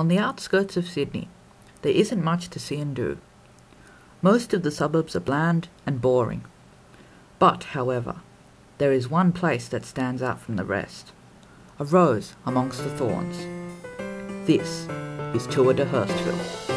On the outskirts of Sydney, there isn't much to see and do. Most of the suburbs are bland and boring. But, however, there is one place that stands out from the rest a rose amongst the thorns. This is Tour de Hurstville.